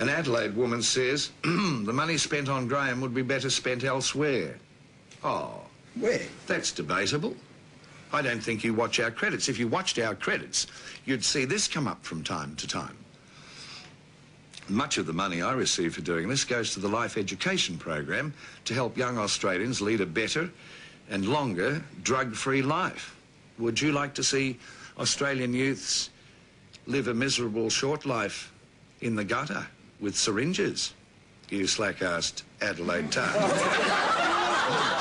An Adelaide woman says the money spent on Graham would be better spent elsewhere. Oh, Where? that's debatable. I don't think you watch our credits. If you watched our credits, you'd see this come up from time to time. Much of the money I receive for doing this goes to the Life Education Program to help young Australians lead a better and longer drug-free life. Would you like to see Australian youths live a miserable short life in the gutter with syringes? You slack-assed Adelaide tart.